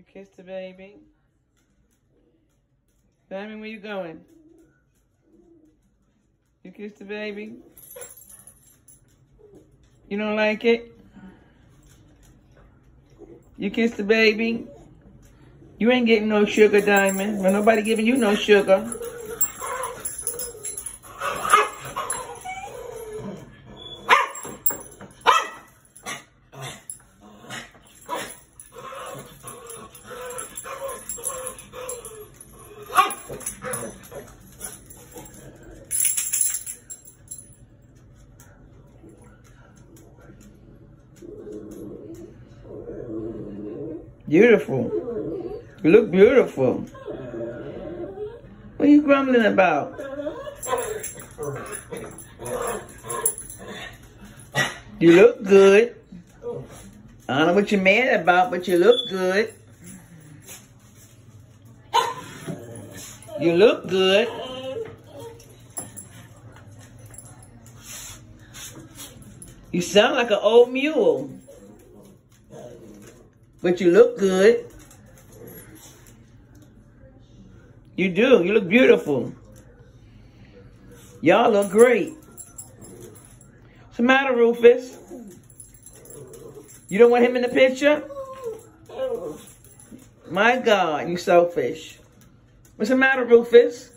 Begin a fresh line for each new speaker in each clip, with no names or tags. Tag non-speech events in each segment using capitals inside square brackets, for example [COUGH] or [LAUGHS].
You kiss the baby. Diamond, where you going? You kiss the baby? You don't like it? You kiss the baby? You ain't getting no sugar, Diamond. Well, nobody giving you no sugar. Beautiful. You look beautiful. What are you grumbling about? You look good. I don't know what you're mad about, but you look good. You look good. You sound like an old mule. But you look good. You do. You look beautiful. Y'all look great. What's the matter, Rufus? You don't want him in the picture? My God, you selfish. What's the matter, Rufus?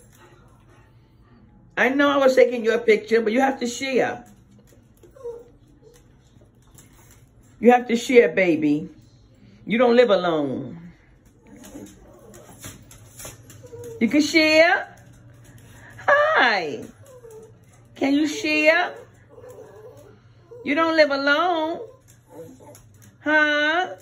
I know I was taking your picture, but you have to share. You have to share, baby. You don't live alone. You can share? Hi. Can you share? You don't live alone. Huh?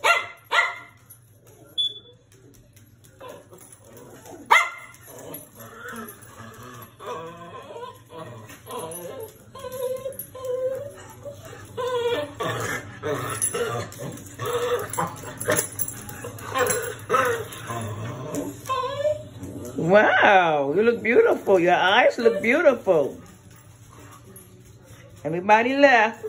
[LAUGHS] Wow, you look beautiful. Your eyes look beautiful. Everybody left.